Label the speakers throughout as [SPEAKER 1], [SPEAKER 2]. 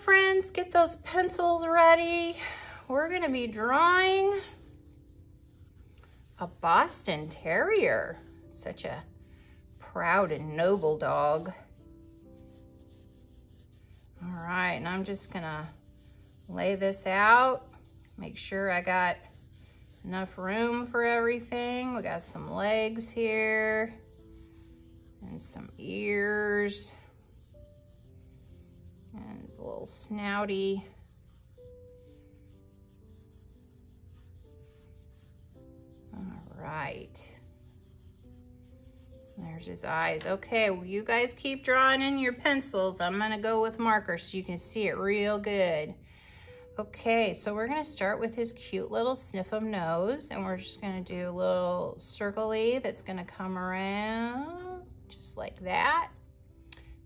[SPEAKER 1] friends, get those pencils ready. We're gonna be drawing a Boston Terrier. Such a proud and noble dog. All right, and I'm just gonna lay this out, make sure I got enough room for everything. We got some legs here and some ears and it's a little snouty. All right. There's his eyes. Okay, well, you guys keep drawing in your pencils. I'm gonna go with markers so you can see it real good. Okay, so we're gonna start with his cute little sniff of nose and we're just gonna do a little circly that's gonna come around just like that.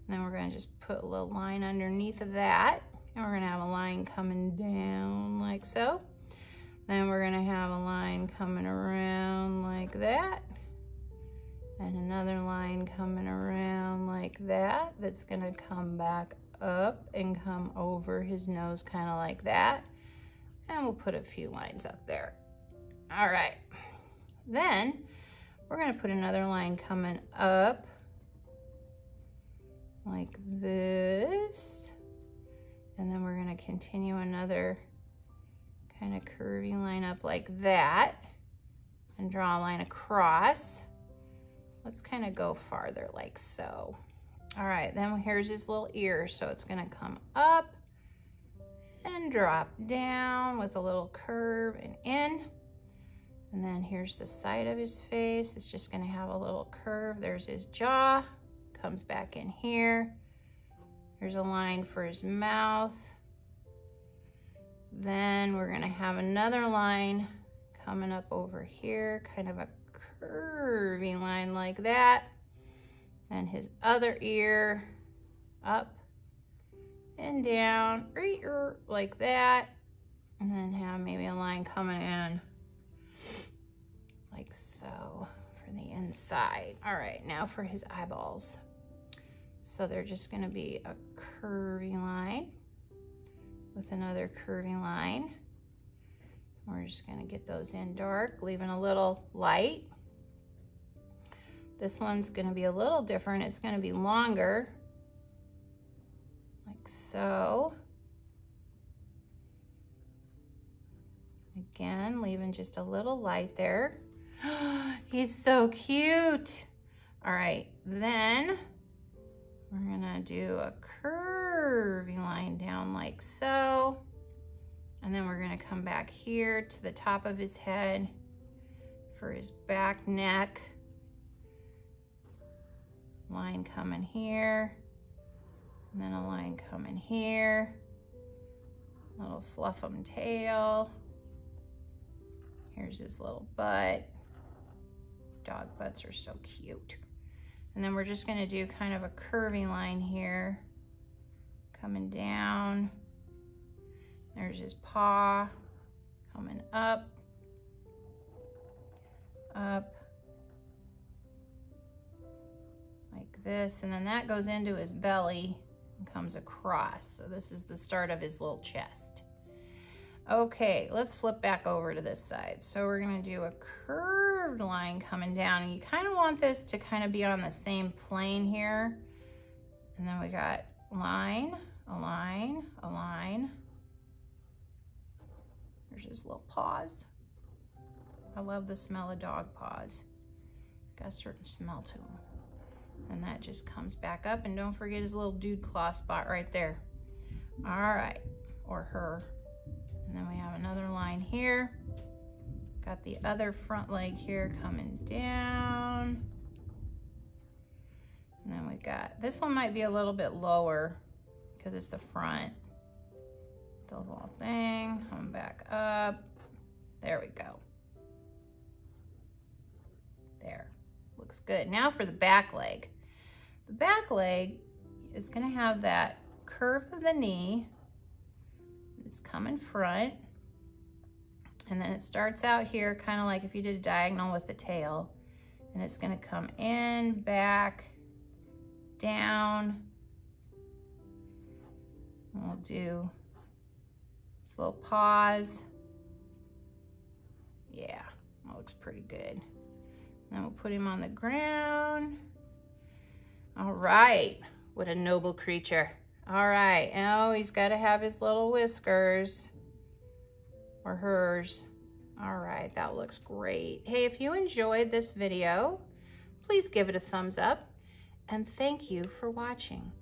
[SPEAKER 1] And then we're gonna just put a little line underneath of that. And we're gonna have a line coming down like so. Then we're gonna have a line coming around like that. And another line coming around like that. That's gonna come back up and come over his nose kind of like that. And we'll put a few lines up there. All right. Then we're gonna put another line coming up like this. And then we're gonna continue another kind of curvy line up like that and draw a line across. Let's kind of go farther like so. All right, then here's his little ear. So it's gonna come up and drop down with a little curve and in. And then here's the side of his face. It's just gonna have a little curve. There's his jaw comes back in here. There's a line for his mouth. Then we're gonna have another line coming up over here, kind of a curvy line like that. And his other ear up and down, like that. And then have maybe a line coming in like so for the inside. All right, now for his eyeballs. So they're just gonna be a curvy line with another curvy line. We're just gonna get those in dark, leaving a little light. This one's gonna be a little different. It's gonna be longer, like so. Again, leaving just a little light there. He's so cute. All right, then we're gonna do a curvy line down like so. And then we're gonna come back here to the top of his head for his back neck. Line coming here. And then a line coming here. Little fluffum tail. Here's his little butt. Dog butts are so cute. And then we're just gonna do kind of a curvy line here, coming down. There's his paw, coming up, up, like this. And then that goes into his belly and comes across. So this is the start of his little chest. Okay, let's flip back over to this side. So we're gonna do a curved line coming down. And you kind of want this to kind of be on the same plane here. And then we got line, a line, a line. There's his little paws. I love the smell of dog paws. Got a certain smell to them. And that just comes back up. And don't forget his little dewclaw spot right there. All right, or her. And then we have another line here. Got the other front leg here coming down. And then we got, this one might be a little bit lower because it's the front. Does a little thing, coming back up. There we go. There, looks good. Now for the back leg. The back leg is gonna have that curve of the knee come in front. And then it starts out here kind of like if you did a diagonal with the tail. And it's gonna come in, back, down. we'll do His little paws. Yeah, that looks pretty good. Then we'll put him on the ground. All right, what a noble creature. All right, oh, he's got to have his little whiskers or hers. All right, that looks great. Hey, if you enjoyed this video, please give it a thumbs up and thank you for watching.